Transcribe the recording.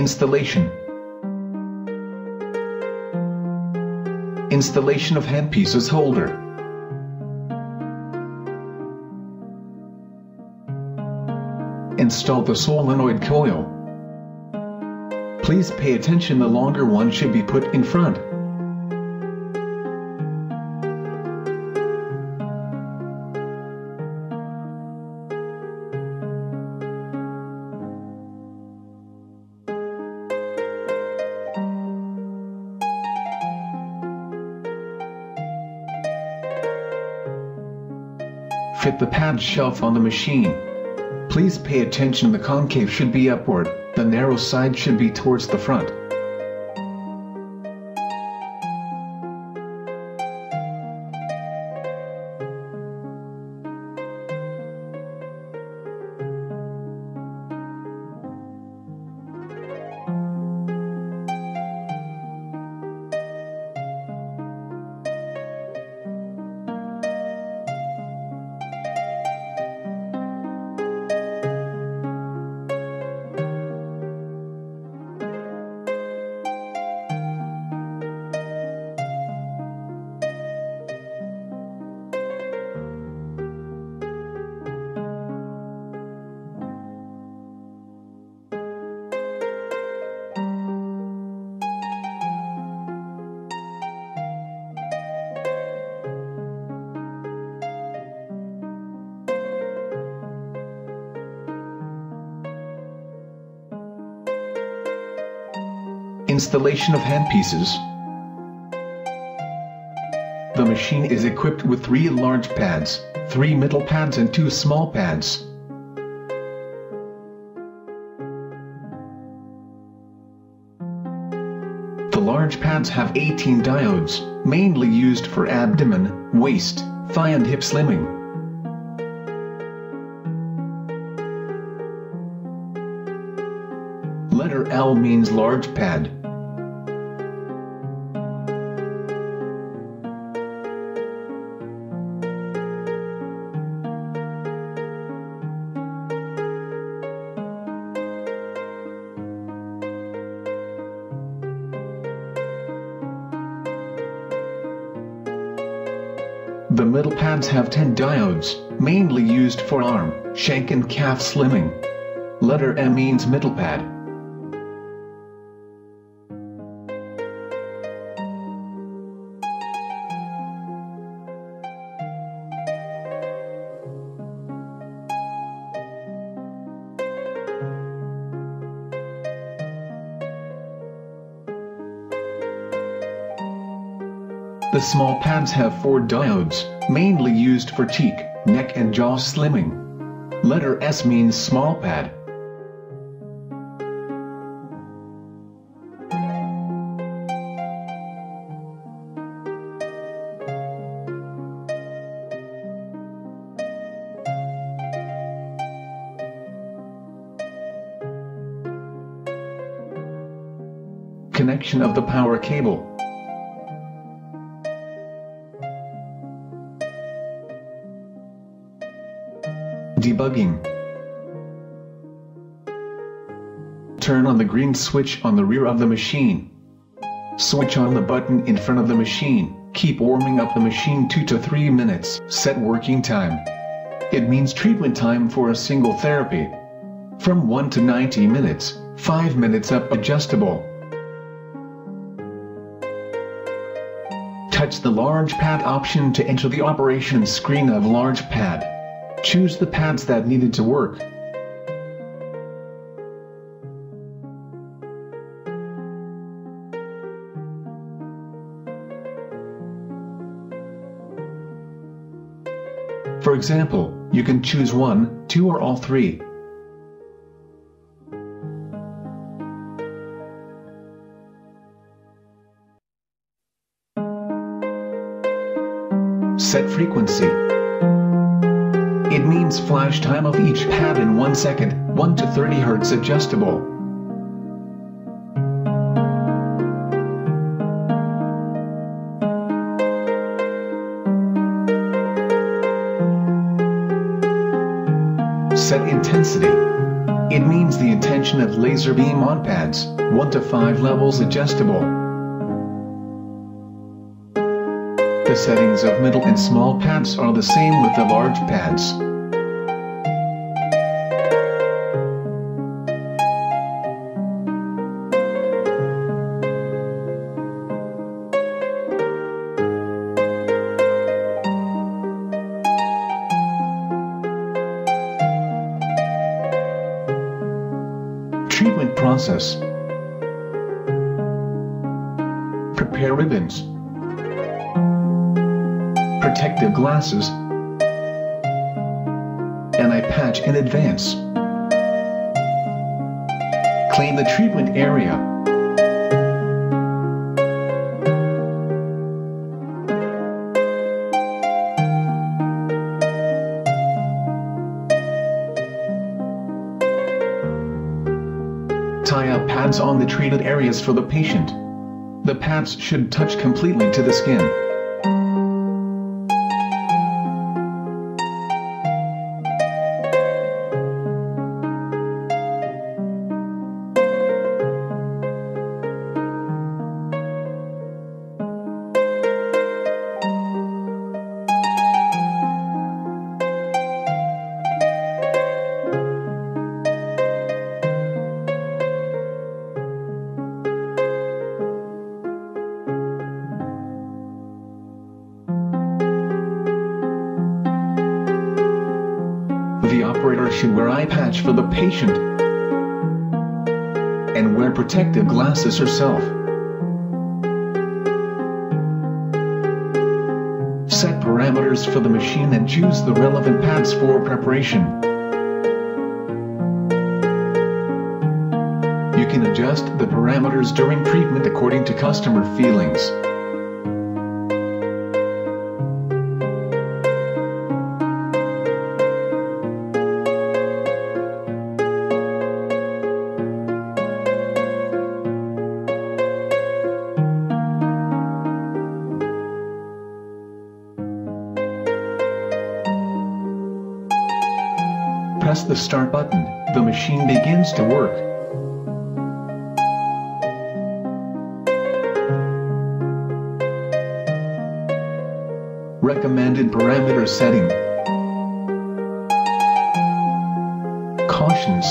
Installation Installation of handpieces holder Install the solenoid coil. Please pay attention the longer one should be put in front. Fit the pad shelf on the machine. Please pay attention the concave should be upward, the narrow side should be towards the front. Installation of handpieces. The machine is equipped with three large pads, three middle pads and two small pads. The large pads have 18 diodes, mainly used for abdomen, waist, thigh and hip slimming. Letter L means large pad. The middle pads have 10 diodes, mainly used for arm, shank and calf slimming. Letter M means middle pad. The small pads have four diodes, mainly used for cheek, neck and jaw slimming. Letter S means small pad. Connection of the power cable. Debugging. Turn on the green switch on the rear of the machine. Switch on the button in front of the machine. Keep warming up the machine 2 to 3 minutes. Set working time. It means treatment time for a single therapy. From 1 to 90 minutes, 5 minutes up adjustable. Touch the large pad option to enter the operation screen of large pad. Choose the pads that needed to work. For example, you can choose one, two or all three. Set frequency. It means flash time of each pad in 1 second, 1 to 30 Hz adjustable. Set intensity. It means the intention of laser beam on pads, 1 to 5 levels adjustable. The settings of middle and small pads are the same with the large pads. Treatment process. Prepare ribbons. Protective glasses. And I patch in advance. Clean the treatment area. Tie up pads on the treated areas for the patient. The pads should touch completely to the skin. Operator should wear eye patch for the patient and wear protective glasses herself. Set parameters for the machine and choose the relevant pads for preparation. You can adjust the parameters during treatment according to customer feelings. Press the start button, the machine begins to work. Recommended parameter setting. Cautions